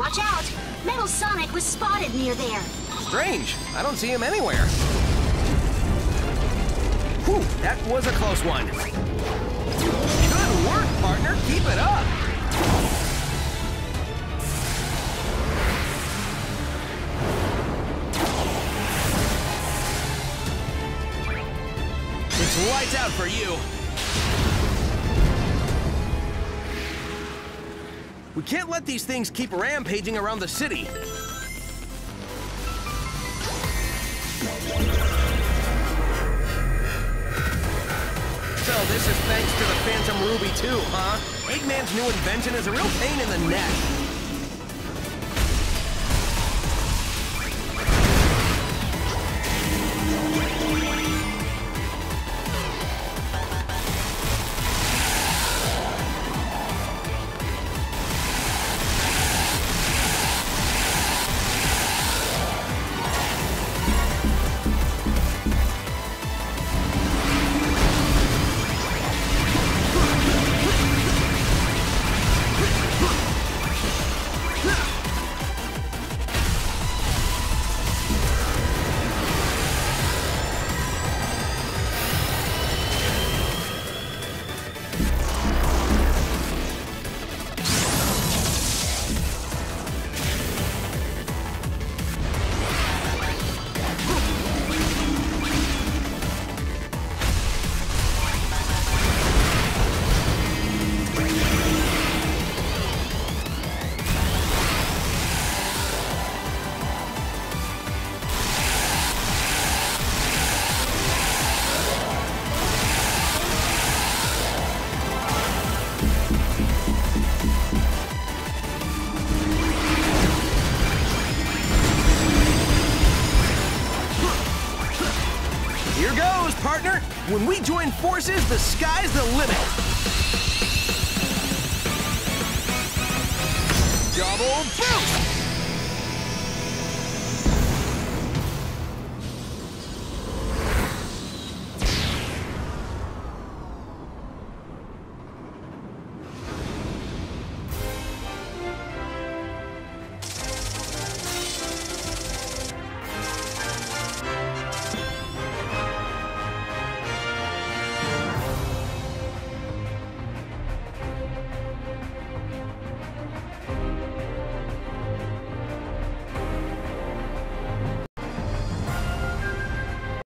Watch out! Metal Sonic was spotted near there. Strange. I don't see him anywhere. Whew, that was a close one. Good work, partner. Keep it up. It's lights out for you. We can't let these things keep rampaging around the city. So this is thanks to the Phantom Ruby too, huh? Eggman's new invention is a real pain in the neck. Here goes, partner. When we join forces, the sky's the limit. Double boost!